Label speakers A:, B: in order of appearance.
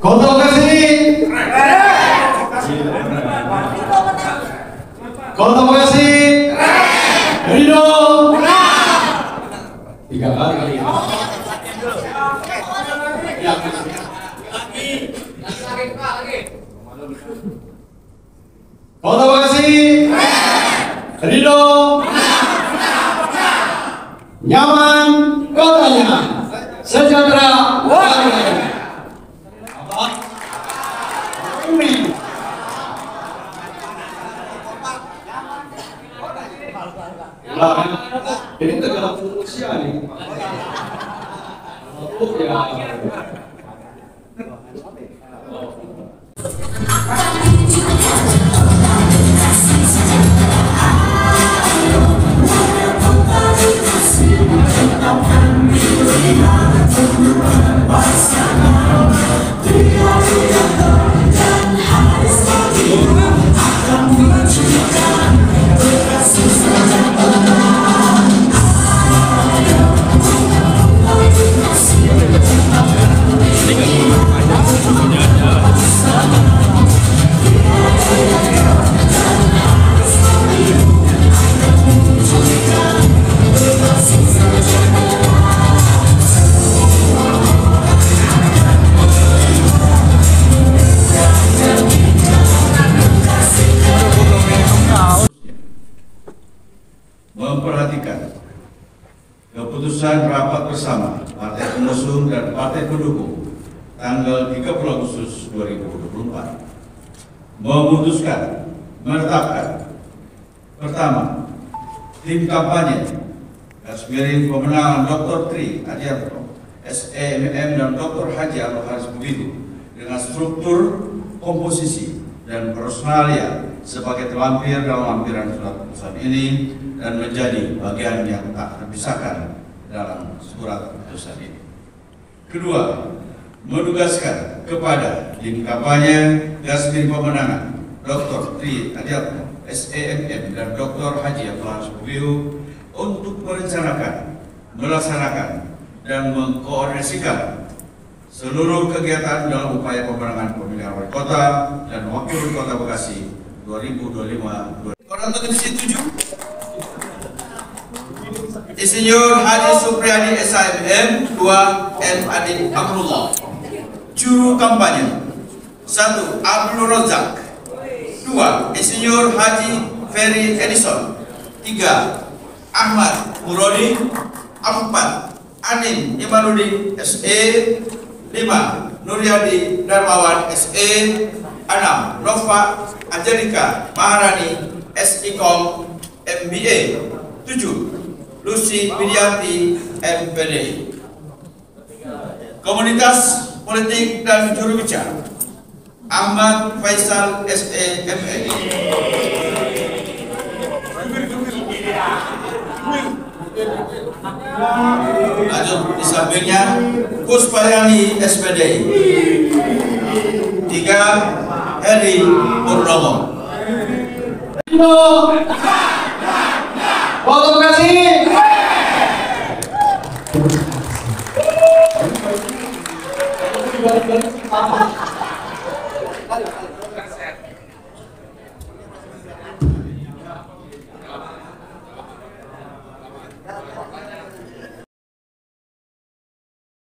A: Kota Bekasi. Kota Bekasi. Ridho. Tiga kali. Ya. Kota Bekasi. Ridho. Nyaman Lah, kan? ini tegak usia nih. Oh, ya.
B: Memperhatikan keputusan rapat bersama Partai Pengusung dan Partai Pendukung tanggal 30 Agustus 2024 memutuskan menetapkan pertama tim kampanye garis miring pemenangan Dr. Tri Adianto SEMM dan Dr. Haji Abdul Haris Begitu dengan struktur komposisi dan personalia sebagai terlampir dalam lampiran surat keputusan ini dan menjadi bagian yang tak terpisahkan dalam surat keputusan ini. Kedua, menugaskan kepada tim kampanye Gasmin Pemenangan Dr. Tri Adiatmo, SEMM dan Dr. Haji Abdullah Subiu untuk merencanakan, melaksanakan, dan mengkoordinasikan seluruh kegiatan dalam upaya pemenangan pemilihan wali kota dan wakil kota Bekasi 2025. Orang Komisi 7 Insinyur Haji Supriyadi SIM 2 M Adi Akrullah Juru kampanye 1. Abdul Rozak 2. Insinyur Haji Ferry Edison 3. Ahmad Murodi 4. Anin Imanuddin SE 5. Nuryadi Darmawan SE 6. Nova Angelika Maharani SIKOM MBA 7. Lucy Widianti MPD Komunitas Politik dan Juru Bicara Ahmad Faisal SE ME Lanjut di sampingnya Puspayani SPD Tiga
A: হেলিকুর রহমান কদম